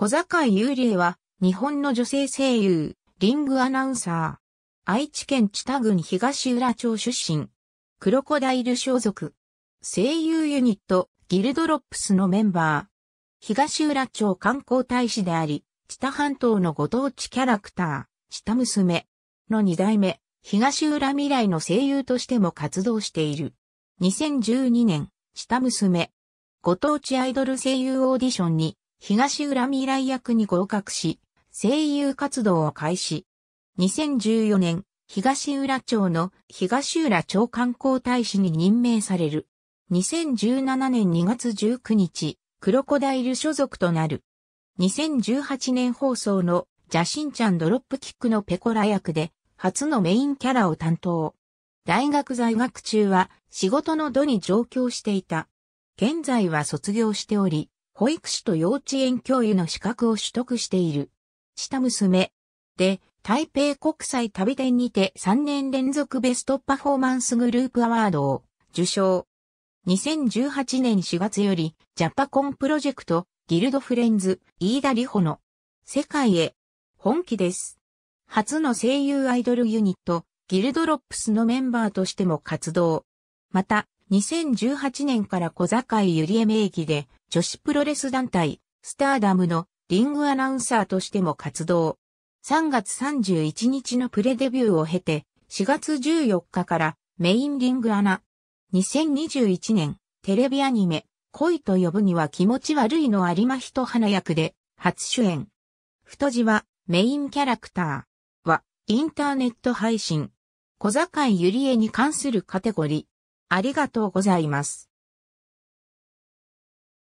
小坂優里は、日本の女性声優、リングアナウンサー。愛知県知多郡東浦町出身。クロコダイル所属。声優ユニット、ギルドロップスのメンバー。東浦町観光大使であり、知多半島のご当地キャラクター、知多娘の二代目、東浦未来の声優としても活動している。2012年、下娘。ご当地アイドル声優オーディションに、東浦未来役に合格し、声優活動を開始。2014年、東浦町の東浦町観光大使に任命される。2017年2月19日、クロコダイル所属となる。2018年放送のジャシンちゃんドロップキックのペコラ役で初のメインキャラを担当。大学在学中は仕事の度に上京していた。現在は卒業しており、保育士と幼稚園教諭の資格を取得している。下娘。で、台北国際旅店にて3年連続ベストパフォーマンスグループアワードを受賞。2018年4月より、ジャパコンプロジェクト、ギルドフレンズ、飯田里穂の世界へ本気です。初の声優アイドルユニット、ギルドロップスのメンバーとしても活動。また、2018年から小坂井ゆりえ名義で、女子プロレス団体、スターダムのリングアナウンサーとしても活動。3月31日のプレデビューを経て、4月14日からメインリングアナ。2021年、テレビアニメ、恋と呼ぶには気持ち悪いの有馬人花役で初主演。太字はメインキャラクターはインターネット配信。小坂井ゆりえに関するカテゴリー。ありがとうございます。